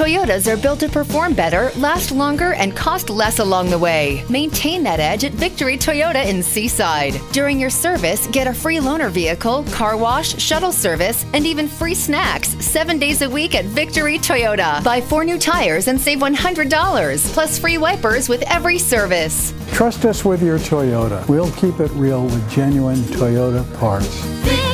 Toyotas are built to perform better, last longer, and cost less along the way. Maintain that edge at Victory Toyota in Seaside. During your service, get a free loaner vehicle, car wash, shuttle service, and even free snacks seven days a week at Victory Toyota. Buy four new tires and save $100, plus free wipers with every service. Trust us with your Toyota. We'll keep it real with genuine Toyota parts.